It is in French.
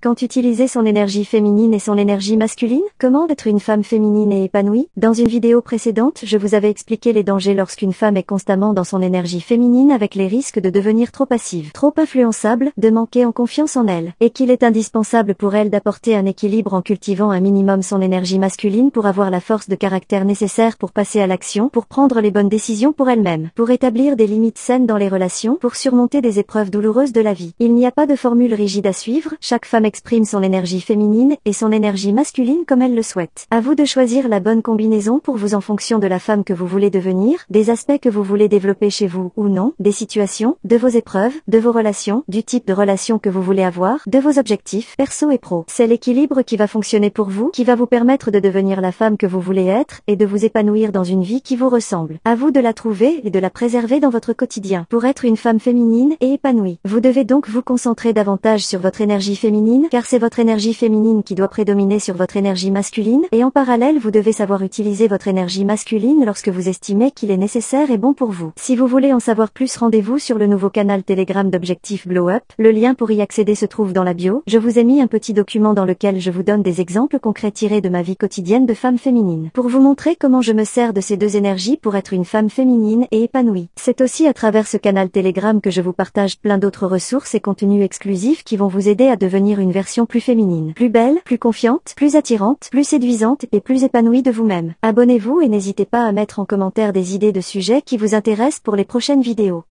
Quand utiliser son énergie féminine et son énergie masculine Comment être une femme féminine et épanouie? Dans une vidéo précédente, je vous avais expliqué les dangers lorsqu'une femme est constamment dans son énergie féminine avec les risques de devenir trop passive, trop influençable, de manquer en confiance en elle, et qu'il est indispensable pour elle d'apporter un équilibre en cultivant un minimum son énergie masculine pour avoir la force de caractère nécessaire pour passer à l'action, pour prendre les bonnes décisions pour elle-même, pour établir des limites saines dans les relations, pour surmonter des épreuves douloureuses de la vie. Il n'y a pas de formule rigide à suivre, chaque femme exprime son énergie féminine et son énergie masculine comme elle le souhaite. À vous de choisir la bonne combinaison pour vous en fonction de la femme que vous voulez devenir, des aspects que vous voulez développer chez vous ou non, des situations, de vos épreuves, de vos relations, du type de relation que vous voulez avoir, de vos objectifs, perso et pro. C'est l'équilibre qui va fonctionner pour vous, qui va vous permettre de devenir la femme que vous voulez être et de vous épanouir dans une vie qui vous ressemble. À vous de la trouver et de la préserver dans votre quotidien. Pour être une femme féminine et épanouie, vous devez donc vous concentrer davantage sur votre énergie féminine car c'est votre énergie féminine qui doit prédominer sur votre énergie masculine, et en parallèle vous devez savoir utiliser votre énergie masculine lorsque vous estimez qu'il est nécessaire et bon pour vous. Si vous voulez en savoir plus rendez-vous sur le nouveau canal Telegram d'Objectif Blow Up, le lien pour y accéder se trouve dans la bio, je vous ai mis un petit document dans lequel je vous donne des exemples concrets tirés de ma vie quotidienne de femme féminine, pour vous montrer comment je me sers de ces deux énergies pour être une femme féminine et épanouie. C'est aussi à travers ce canal Telegram que je vous partage plein d'autres ressources et contenus exclusifs qui vont vous aider à devenir version plus féminine, plus belle, plus confiante, plus attirante, plus séduisante et plus épanouie de vous-même. Abonnez-vous et n'hésitez pas à mettre en commentaire des idées de sujets qui vous intéressent pour les prochaines vidéos.